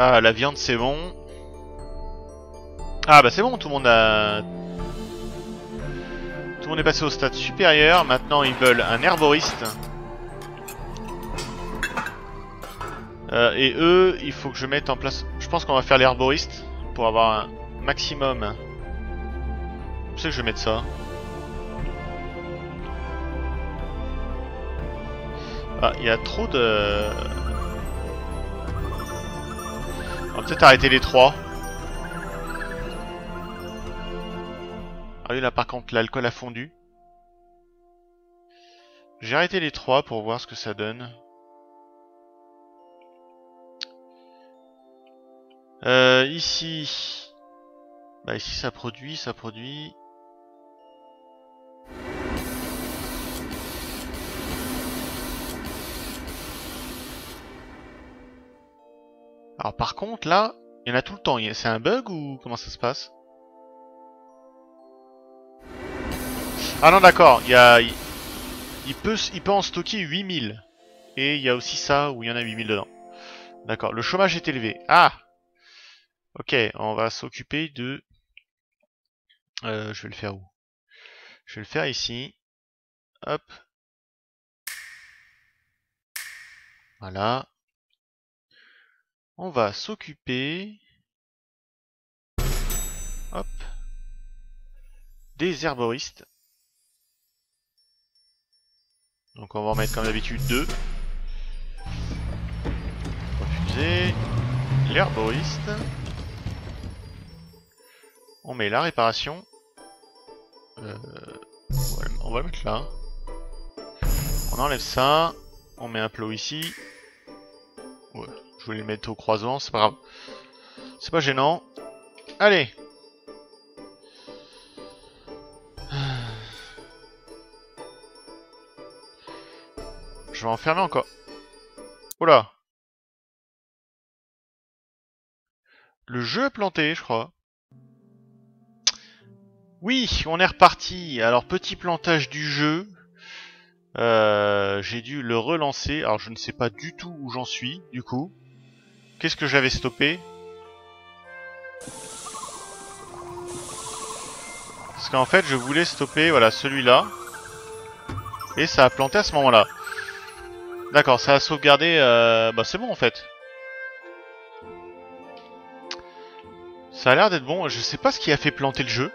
Ah, la viande c'est bon. Ah bah c'est bon, tout le monde a... Tout le monde est passé au stade supérieur. Maintenant ils veulent un herboriste. Euh, et eux, il faut que je mette en place... Je pense qu'on va faire l'herboriste pour avoir un maximum. Je sais que je vais mettre ça? Ah, il y a trop de... On va peut-être arrêter les trois. Ah oui, là par contre, l'alcool a fondu. J'ai arrêté les trois pour voir ce que ça donne. Euh, ici... Bah ici ça produit, ça produit... Alors par contre là, il y en a tout le temps. C'est un bug ou comment ça se passe? Ah non d'accord, il y a... Il peut, en stocker 8000. Et il y a aussi ça où il y en a 8000 dedans. D'accord, le chômage est élevé. Ah Ok, on va s'occuper de... Euh, je vais le faire où? Je vais le faire ici. Hop. Voilà. On va s'occuper... Hop. Des herboristes. Donc on va en mettre comme d'habitude deux. Refuser. L'herboriste. On met la réparation. Euh, on, va, le mettre là. On enlève ça. On met un plot ici. Ouais, voulais le mettre au croisement, c'est pas grave. C'est pas gênant. Allez Je vais enfermer encore. Oula Le jeu a planté, je crois. Oui, on est reparti. Alors, petit plantage du jeu. Euh, J'ai dû le relancer. Alors, je ne sais pas du tout où j'en suis, du coup. Qu'est-ce que j'avais stoppé Parce qu'en fait, je voulais stopper, voilà, celui-là. Et ça a planté à ce moment-là. D'accord, ça a sauvegardé... Euh... Bah, c'est bon, en fait. Ça a l'air d'être bon. Je sais pas ce qui a fait planter le jeu.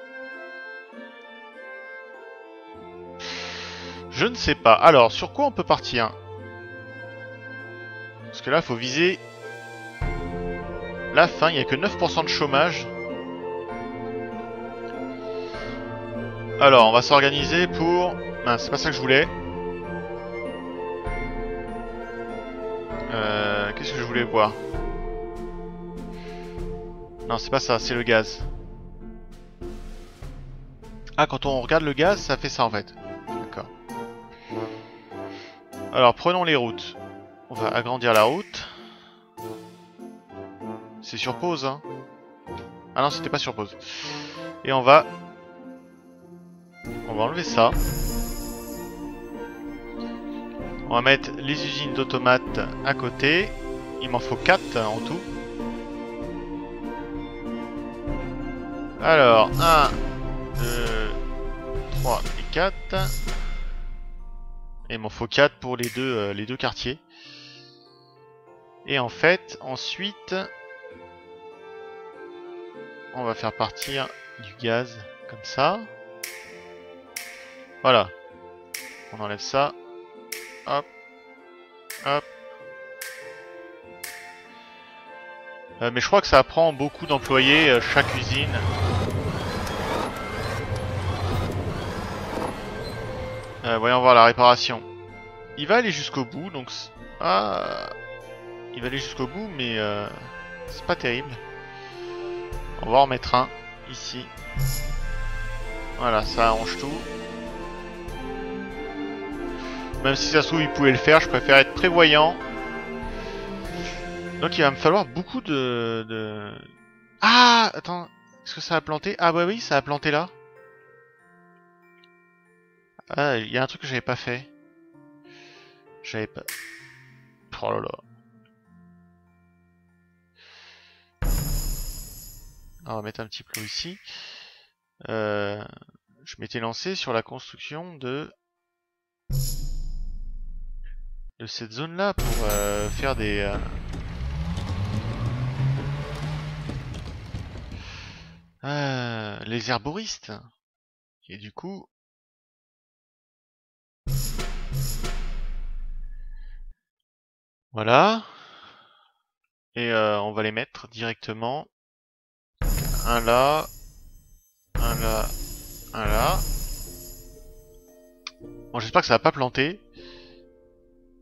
Je ne sais pas. Alors, sur quoi on peut partir? Parce que là, faut viser la fin. Il n'y a que 9% de chômage. Alors, on va s'organiser pour... Non, c'est pas ça que je voulais. Euh, Qu'est-ce que je voulais voir Non, c'est pas ça, c'est le gaz. Ah, quand on regarde le gaz, ça fait ça en fait. Alors, prenons les routes. On va agrandir la route. C'est sur pause, hein Ah non, c'était pas sur pause. Et on va... On va enlever ça. On va mettre les usines d'automates à côté. Il m'en faut 4 en tout. Alors, 1, 2, 3 et 4. Et il m'en faut 4 pour les deux, euh, les deux quartiers. Et en fait, ensuite, on va faire partir du gaz comme ça. Voilà. On enlève ça. Hop. Hop. Euh, mais je crois que ça prend beaucoup d'employés, euh, chaque usine. Euh, voyons voir la réparation. Il va aller jusqu'au bout, donc... Ah... Il va aller jusqu'au bout, mais... C'est pas terrible. On va en mettre un, ici. Voilà, ça arrange tout. Même si ça se trouve, il pouvait le faire, je préfère être prévoyant. Donc il va me falloir beaucoup de... Ah Attends, est-ce que ça a planté? Ah bah oui, ça a planté là. Ah, il y a un truc que j'avais pas fait. J'avais pas... Oh là là. On va mettre un petit plot ici. Euh, je m'étais lancé sur la construction de cette zone là pour euh, faire des euh, les herboristes et du coup voilà et on va les mettre directement un là un là un là bon j'espère que ça va pas planter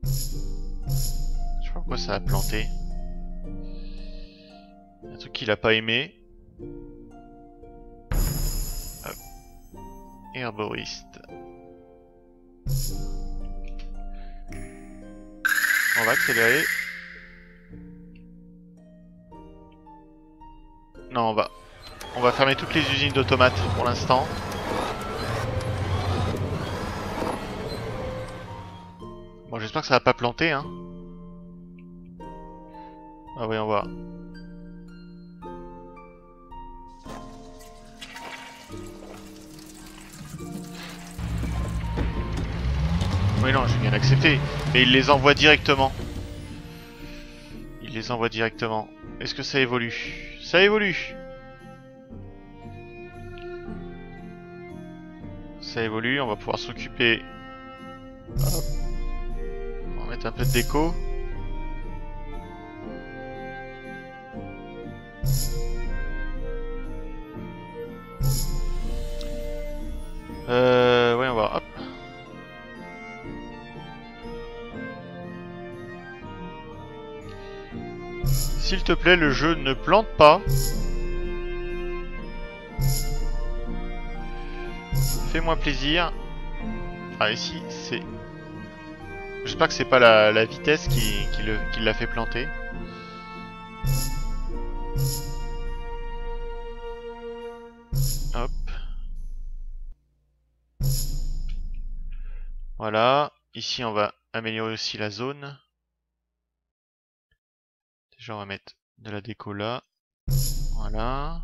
je sais pas pourquoi ça a planté. Un truc qu'il a pas aimé. Herboriste. On va accélérer. Non, on va... On va fermer toutes les usines d'automates pour l'instant. Bon, j'espère que ça va pas planter, hein. Ah, voyons voir. Oui, non, j'ai bien accepté. Mais il les envoie directement. Il les envoie directement. Est-ce que ça évolue? Ça évolue Ça évolue, on va pouvoir s'occuper... Hop un peu de déco. Euh, ouais, on va. S'il te plaît, le jeu ne plante pas. Fais-moi plaisir. Ah, ici, c'est J'espère que c'est pas la, vitesse qui, qui l'a fait planter. Hop. Voilà. Ici, on va améliorer aussi la zone. Déjà, on va mettre de la déco là. Voilà.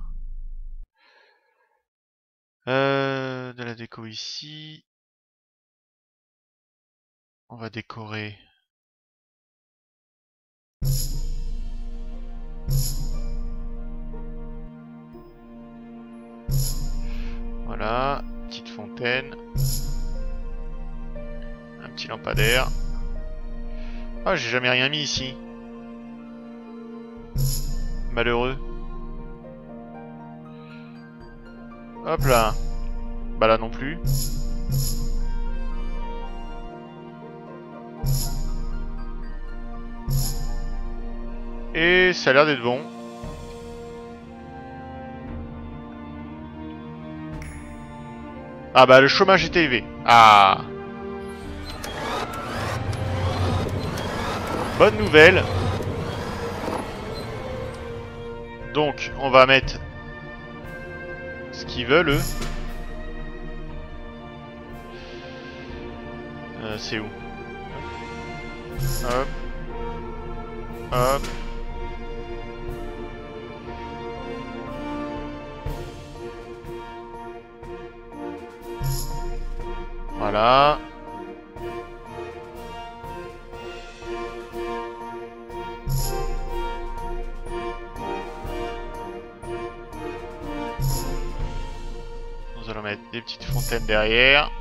Euh, de la déco ici. On va décorer. Voilà, petite fontaine. Un petit lampadaire. Ah, j'ai jamais rien mis ici. Malheureux. Hop là. Bah là non plus. Et ça a l'air d'être bon. Ah bah le chômage est élevé. Ah Bonne nouvelle. Donc on va mettre qu'ils veulent eux. C'est où? Hop. Hop. Voilà. Nous allons mettre des petites fontaines derrière.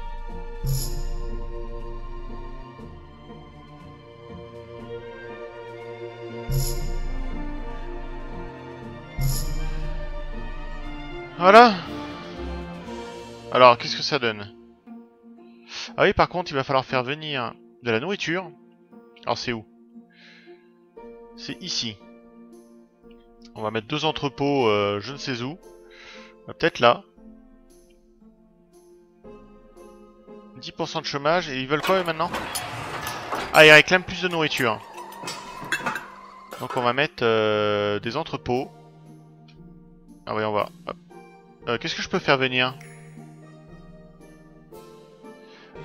Voilà. Alors, qu'est-ce que ça donne? Ah oui, par contre, il va falloir faire venir de la nourriture. Alors, c'est où? C'est ici. On va mettre deux entrepôts, euh, je ne sais où. Peut-être là. 10% de chômage. Et ils veulent quoi, maintenant? Ah, ils réclament plus de nourriture. Donc, on va mettre euh, des entrepôts. Ah oui, on va... Euh, qu'est-ce que je peux faire venir?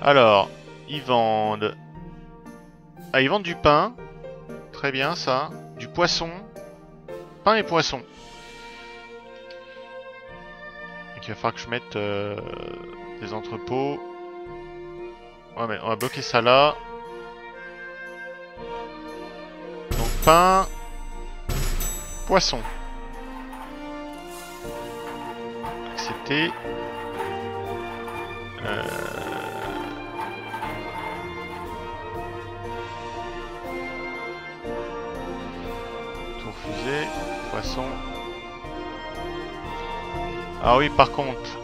Alors, ils vendent... Ah, ils vendent du pain. Très bien, ça. Du poisson. Pain et poisson. il va falloir que je mette euh, des entrepôts. Ouais, mais on va bloquer ça là. Donc pain, poisson. Accepté. Euh... Tour fusée, poisson. Ah oui, par contre.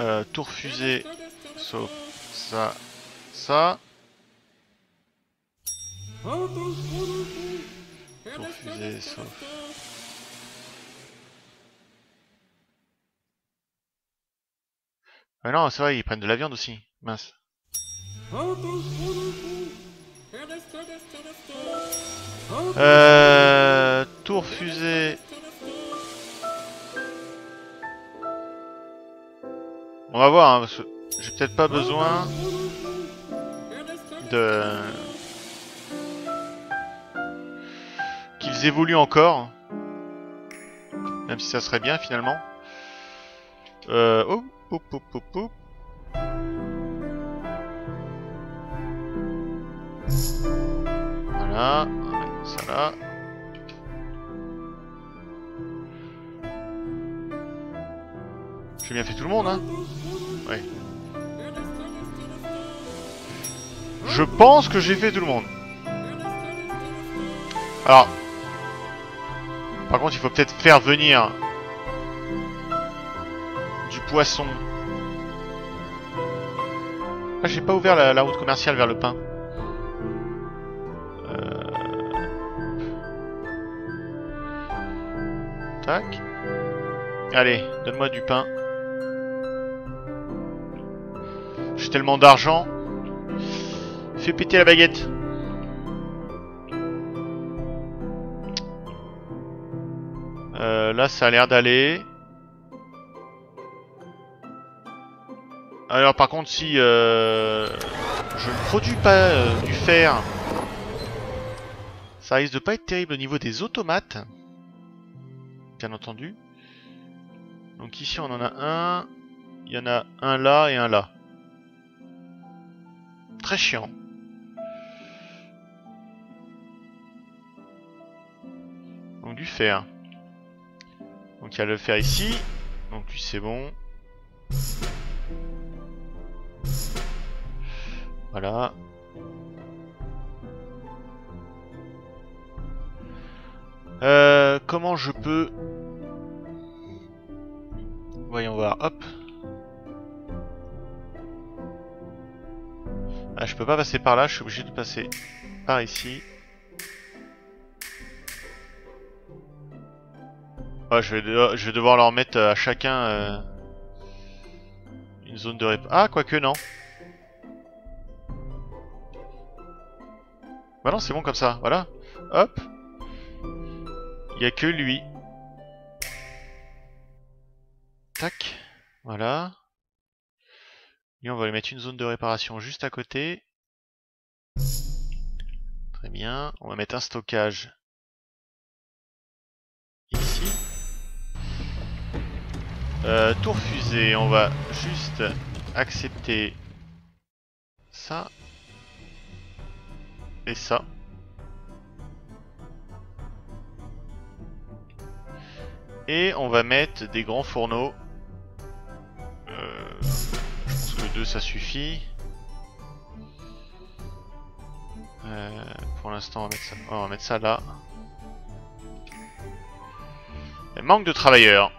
Euh, tour fusée, sauf ça, ça. Tour fusée, sauf... Ah non, c'est vrai, ils prennent de la viande aussi. Mince. Euh, tour fusée. On va voir, hein, parce que j'ai peut-être pas besoin de qu'ils évoluent encore, même si ça serait bien finalement. Euh, oh, oh, oh, oh, oh. Voilà, ça là. J'ai bien fait tout le monde, hein Ouais. Je pense que j'ai fait tout le monde. Alors, par contre, il faut peut-être faire venir du poisson. Ah, j'ai pas ouvert la, la route commerciale vers le pain. Euh... Tac. Allez, donne-moi du pain. Tellement d'argent. Fais péter la baguette. Euh, là, ça a l'air d'aller. Alors par contre, si euh, je ne produis pas euh, du fer, ça risque de pas être terrible au niveau des automates. Bien entendu. Donc ici, on en a un. Il y en a un là et un là. Très chiant. Donc du fer. Donc il y a le fer ici. Donc lui c'est bon. Voilà. Euh, comment je peux... Voyons voir, hop. Ah, je peux pas passer par là, je suis obligé de passer par ici. Je vais, devoir leur mettre à chacun euh, une zone de rép... Ah, quoique non. Bah non, c'est bon comme ça, voilà. Hop. Il n'y a que lui. Tac. Voilà. Lui, on va lui mettre une zone de réparation juste à côté. Très bien. On va mettre un stockage ici. Euh, tour fusée, on va juste accepter ça et ça. Et on va mettre des grands fourneaux. Euh, ça suffit. Euh, pour l'instant on, va mettre ça là. Manque de travailleurs.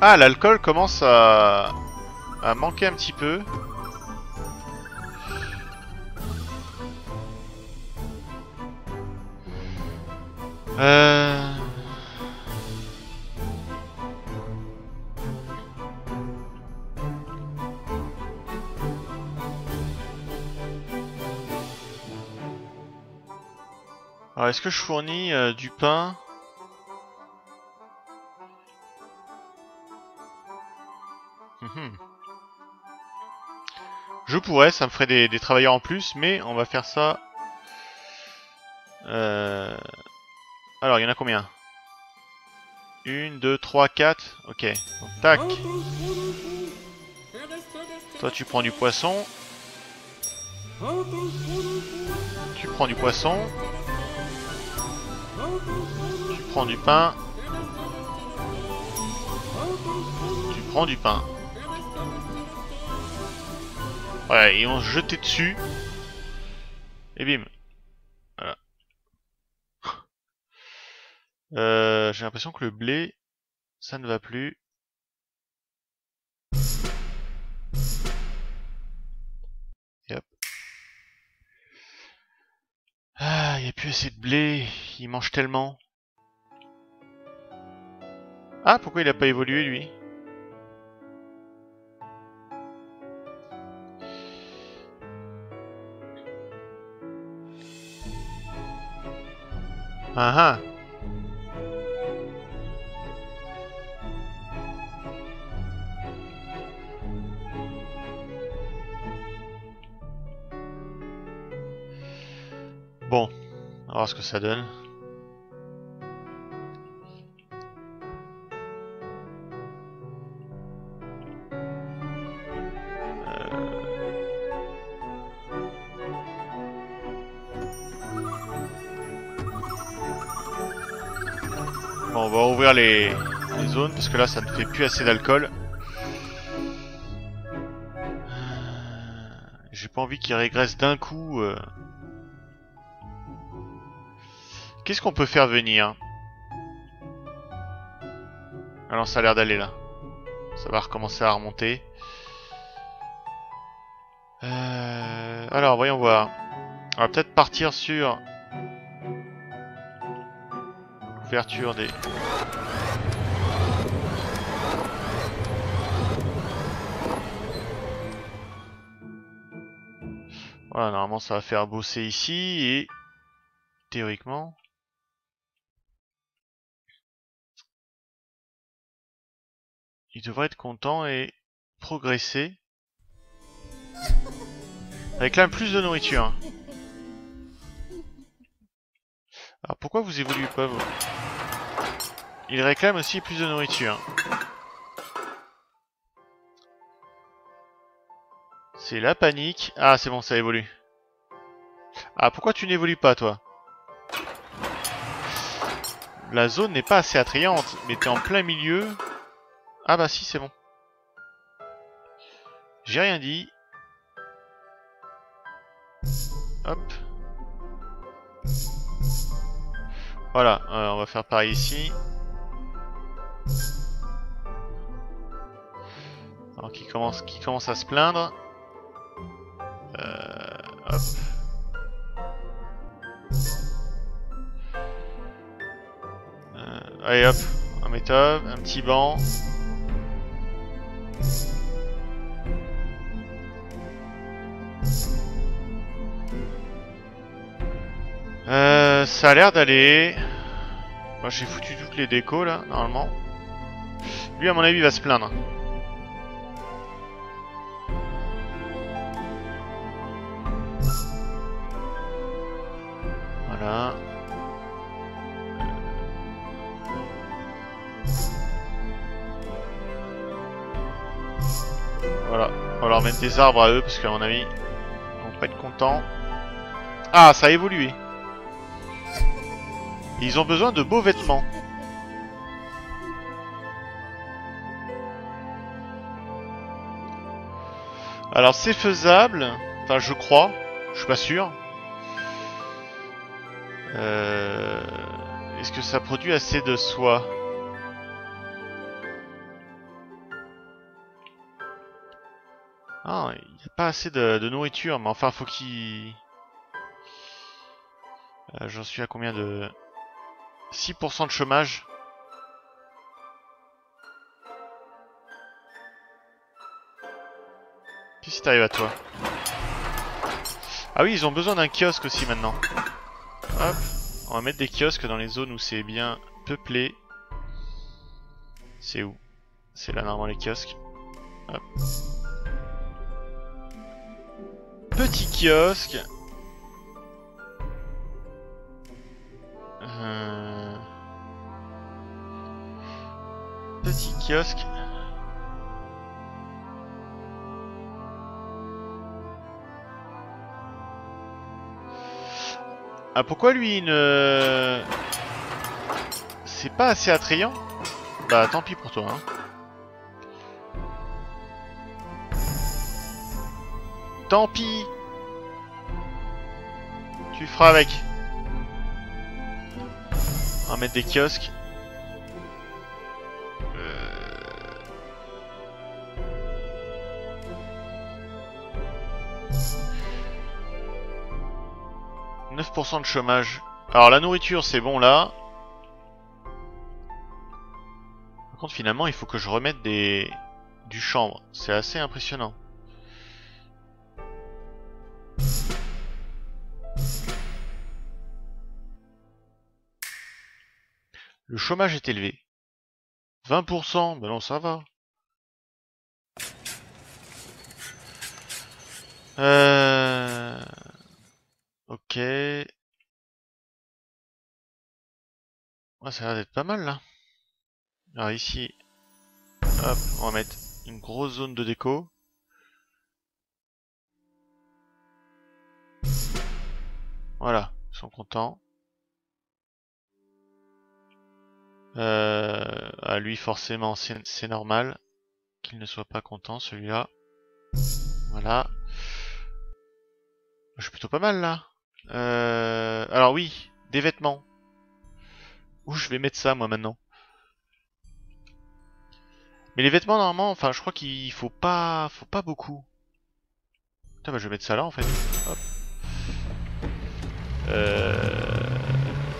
Ah, l'alcool commence à... à manquer un petit peu. Euh... Alors, est-ce que je fournis euh, du pain? Mhm. Je pourrais, ça me ferait des, travailleurs en plus, mais on va faire ça... Euh... Alors, il y en a combien? Une, deux, trois, quatre. Ok. Donc, tac. Toi, tu prends du poisson. Tu prends du poisson. Tu prends du pain. Tu prends du pain. Ouais, et on se jetait dessus. J'ai l'impression que le blé, ça ne va plus. Et. Ah, il n'y a plus assez de blé. Il mange tellement. Ah, pourquoi il a pas évolué, lui? Ah ah Bon, on va voir ce que ça donne. Bon, on va ouvrir les, zones parce que là ça ne fait plus assez d'alcool. Euh, J'ai pas envie qu'il régresse d'un coup. euh. Qu'est-ce qu'on peut faire venir Alors ça a l'air d'aller là. Ça va recommencer à remonter. Euh, Alors voyons voir. On va peut-être partir sur Ouverture des... Voilà, normalement ça va faire bosser ici et théoriquement... Il devrait être content et progresser. Réclame plus de nourriture. Alors pourquoi vous évoluez pas vous? Il réclame aussi plus de nourriture. C'est la panique. Ah c'est bon, ça évolue. Ah pourquoi tu n'évolues pas toi? La zone n'est pas assez attrayante, mais t'es en plein milieu. Ah bah si c'est bon. J'ai rien dit. Hop. Voilà, euh, on va faire pareil ici. Alors qui commence, qui commence à se plaindre. Euh, hop. Euh, allez hop, un méthode, un petit banc. Ça a l'air d'aller. Moi j'ai foutu toutes les décos là, normalement. Lui à mon avis il va se plaindre. Voilà. Voilà, on va leur mettre des arbres à eux parce qu'à mon avis, ils vont pas être contents. Ah, ça a évolué. Ils ont besoin de beaux vêtements. Alors c'est faisable, enfin je crois, je suis pas sûr. Euh, Est-ce que ça produit assez de soie? Ah, il n'y a pas assez de, nourriture, mais enfin faut qu'il... Euh, J'en suis à combien de... 6% de chômage. Qu'est-ce qui t'arrive à toi? Ah oui, ils ont besoin d'un kiosque aussi maintenant. Hop, on va mettre des kiosques dans les zones où c'est bien peuplé. C'est où? C'est là normalement les kiosques. Hop. Petit kiosque. Euh, Petit kiosque. Ah pourquoi lui ne... C'est pas assez attrayant? Bah tant pis pour toi hein. Tant pis Tu feras avec. On va mettre des kiosques. 9% de chômage. Alors la nourriture c'est bon là. Par contre finalement il faut que je remette des... du chambre. C'est assez impressionnant. Le chômage est élevé. 20% Ben non, ça va. Euh... Ok. Ouais, ça a l'air d'être pas mal là. Alors ici, hop, on va mettre une grosse zone de déco. Voilà, ils sont contents. Euh, à lui, forcément, c'est normal qu'il ne soit pas content, celui-là. Voilà. Je suis plutôt pas mal, là. Euh, alors oui, des vêtements. Où je vais mettre ça, moi, maintenant? Mais les vêtements, normalement, enfin, je crois qu'il faut pas... faut pas beaucoup. Putain, bah, je vais mettre ça là, en fait. Euh...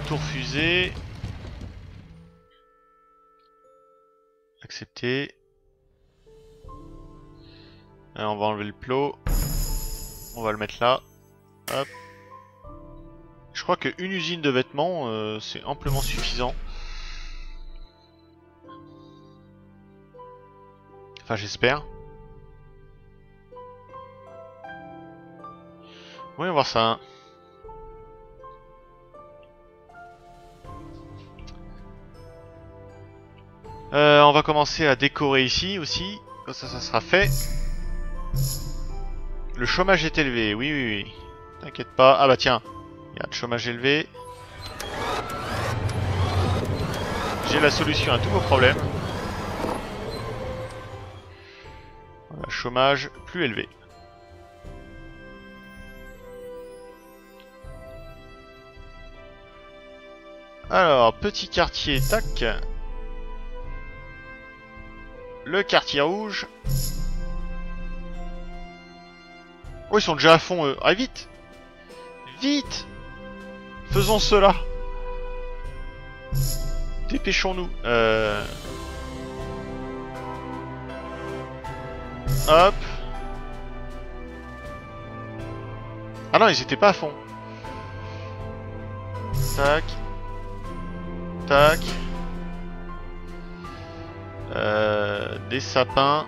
Tour fusée. Accepter. on va enlever le plot. On va le mettre là. Hop. Je crois qu'une usine de vêtements, euh, c'est amplement suffisant. Enfin, j'espère. Va voir ça. Hein. Euh, on va commencer à décorer ici aussi. Comme ça, ça sera fait. Le chômage est élevé, oui, oui, oui. T'inquiète pas. Ah bah tiens, il y a le chômage élevé. J'ai la solution à tous vos problèmes. Chômage plus élevé. Alors, petit quartier, tac. Le quartier rouge. Oh, ils sont déjà à fond, eux. Ah, vite Vite Faisons cela Dépêchons-nous. Euh... Hop. Ah non, ils étaient pas à fond. Tac. Tac. Euh, des sapins.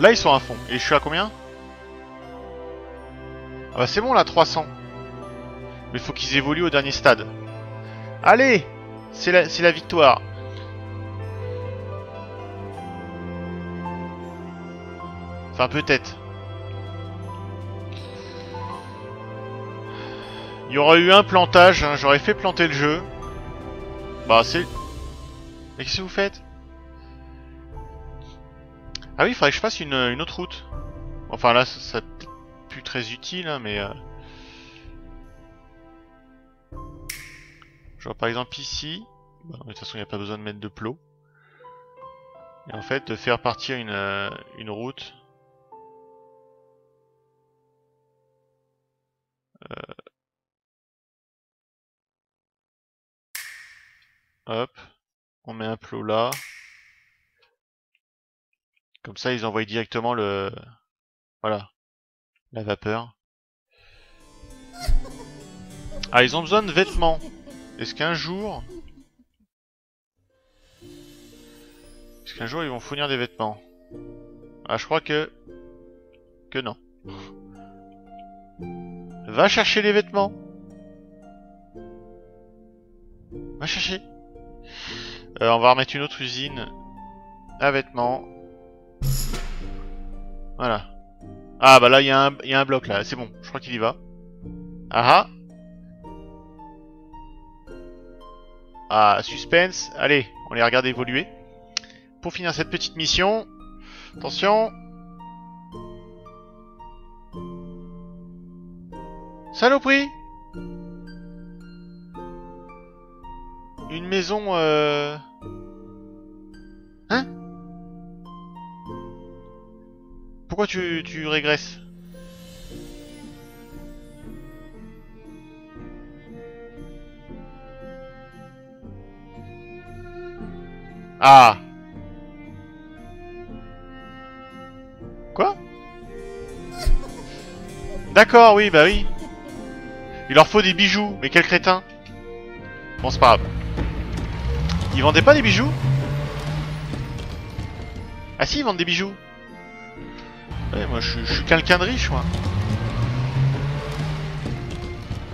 Là, ils sont à fond. Et je suis à combien? Ah bah c'est bon là, 300. Mais il faut qu'ils évoluent au dernier stade. Allez C'est la, la victoire. Enfin, peut-être. Il y aurait eu un plantage, hein, j'aurais fait planter le jeu. Bah c'est... Mais qu'est-ce que vous faites? Ah oui, il faudrait que je fasse une, autre route. Enfin là, ça plus très utile, hein, mais... Euh... Genre par exemple ici... Bah, de toute façon, il n'y a pas besoin de mettre de plot. Et en fait, de faire partir une, euh, une route... Euh... Hop. On met un plot là. Comme ça, ils envoient directement le... Voilà. La vapeur. Ah, ils ont besoin de vêtements. Est-ce qu'un jour... Est-ce qu'un jour ils vont fournir des vêtements? Ah, je crois que... Que non. Va chercher les vêtements. Va chercher. Euh, on va remettre une autre usine à vêtements. Voilà. Ah bah là il y, a un- bloc là, c'est bon, je crois qu'il y va. Ah ah. Ah, suspense. Allez, on les regarde évoluer. Pour finir cette petite mission, attention. Saloperie Une maison, euh... Pourquoi tu, tu régresses Ah Quoi D'accord, oui, bah oui. Il leur faut des bijoux, mais quel crétin Bon, c'est pas grave. Ils vendaient pas des bijoux? Ah si, ils vendent des bijoux. Ouais, moi, je, suis- quelqu'un de riche, moi.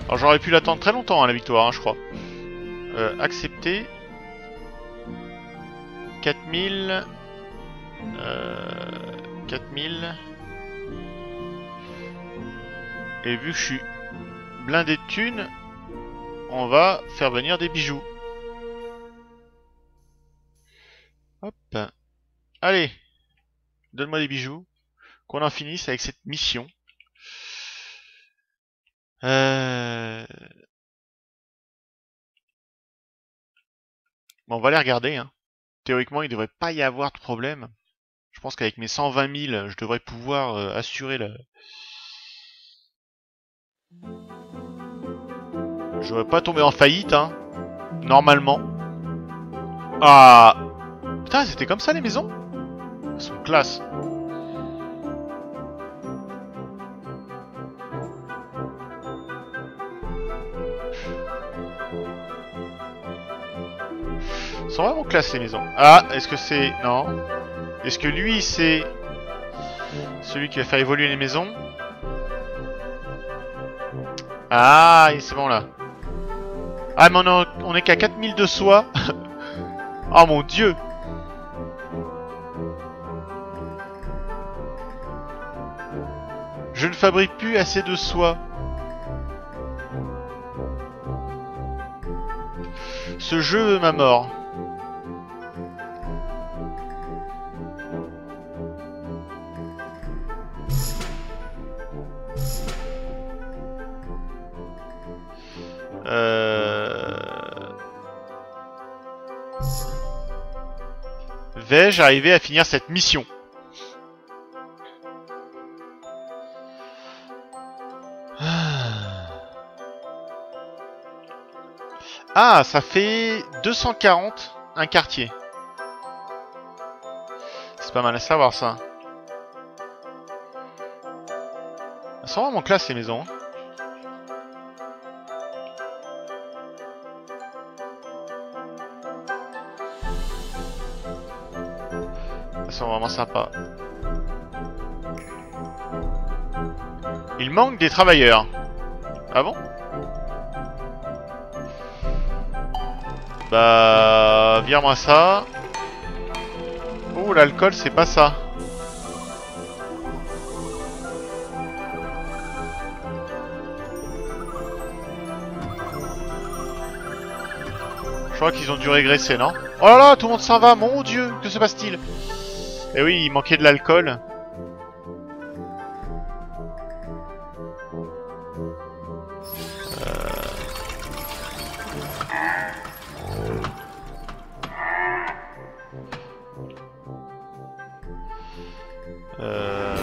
Alors, j'aurais pu l'attendre très longtemps, hein, la victoire, hein, je crois. Euh, accepter. 4000... Euh... 4000... Et vu que je suis blindé de thunes, on va faire venir des bijoux. Hop. Allez. Donne-moi des bijoux. Qu'on en finisse avec cette mission. Euh... Bon, on va les regarder. Hein. Théoriquement, il devrait pas y avoir de problème. Je pense qu'avec mes 120 000, je devrais pouvoir euh, assurer la... Je devrais pas tomber en faillite, hein. Normalement. Ah Putain, c'était comme ça les maisons? Elles sont classe. Sont vraiment classe les maisons. Ah, est-ce que c'est... Non. Est-ce que lui, c'est... Celui qui va faire évoluer les maisons? Ah, c'est bon là. Ah, mais on, en- on est qu'à 4000 de soie. oh mon dieu. Je ne fabrique plus assez de soie. Ce jeu ma mort. Vais-je arriver à finir cette mission? Ah, ça fait 240 un quartier. C'est pas mal à savoir ça. Elles sont vraiment classe ces maisons. Vraiment. Il manque des travailleurs. Ah bon? Bah... Vire-moi ça. Oh, l'alcool, c'est pas ça. Je crois qu'ils ont dû régresser, non? Oh là là, tout le monde s'en va, mon dieu, que se passe-t-il? Eh oui, il manquait de l'alcool. Euh...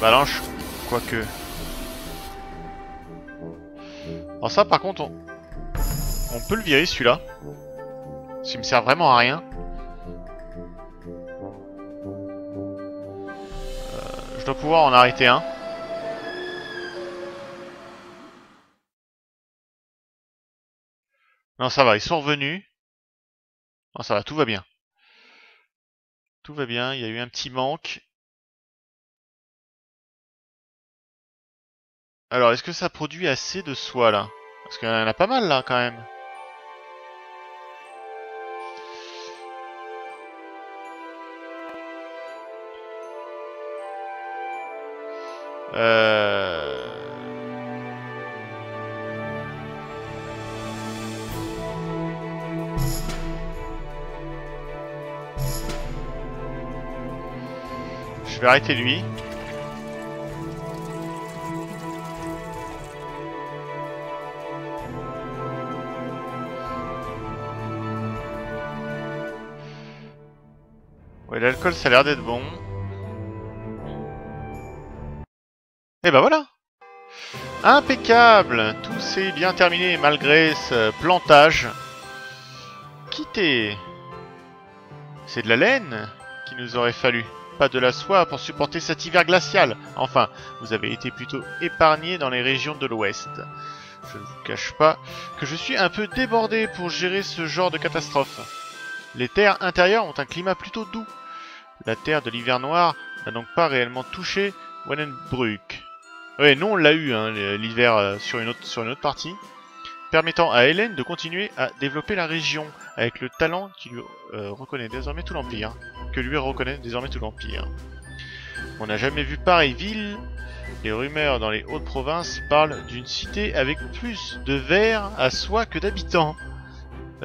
Balanche, quoique. Alors ça, par contre, on, on peut le virer, celui-là. S'il me sert vraiment à rien. Dois pouvoir en arrêter un. Non, ça va, ils sont revenus. Non, ça va, tout va bien. Tout va bien, il y a eu un petit manque. Alors, est-ce que ça produit assez de soie, là? Parce qu'il y en a pas mal, là, quand même. Euh... Je vais arrêter lui. Ouais, l'alcool ça a l'air d'être bon. Et bah voilà Impeccable Tout s'est bien terminé malgré ce plantage. Quitté C'est de la laine qu'il nous aurait fallu. Pas de la soie pour supporter cet hiver glacial. Enfin, vous avez été plutôt épargné dans les régions de l'ouest. Je ne vous cache pas que je suis un peu débordé pour gérer ce genre de catastrophe. Les terres intérieures ont un climat plutôt doux. La terre de l'hiver noir n'a donc pas réellement touché Wannenbrück. Oui, nous on l'a eu hein, l'hiver euh, sur, une autre, sur une autre partie, permettant à Hélène de continuer à développer la région avec le talent qui lui euh, reconnaît désormais tout l'Empire, que lui reconnaît désormais tout l'Empire. On n'a jamais vu pareille ville. Les rumeurs dans les hautes provinces parlent d'une cité avec plus de vers à soi que d'habitants.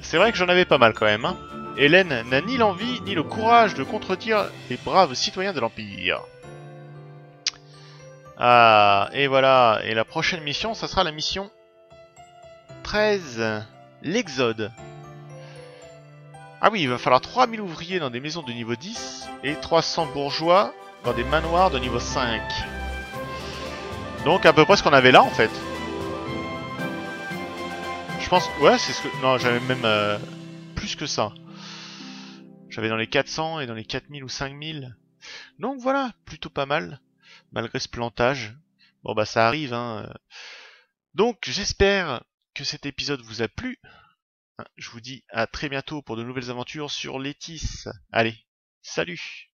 C'est vrai que j'en avais pas mal quand même. Hein. Hélène n'a ni l'envie ni le courage de contredire les braves citoyens de l'Empire. Ah, et voilà. Et la prochaine mission, ça sera la mission 13. L'Exode. Ah oui, il va falloir 3000 ouvriers dans des maisons de niveau 10 et 300 bourgeois dans des manoirs de niveau 5. Donc à peu près ce qu'on avait là en fait. Je pense... Ouais, c'est ce que... Non, j'avais même euh, plus que ça. J'avais dans les 400 et dans les 4000 ou 5000. Donc voilà, plutôt pas mal malgré ce plantage. Bon bah ça arrive. Hein. Donc j'espère que cet épisode vous a plu. Je vous dis à très bientôt pour de nouvelles aventures sur Létis. Allez, salut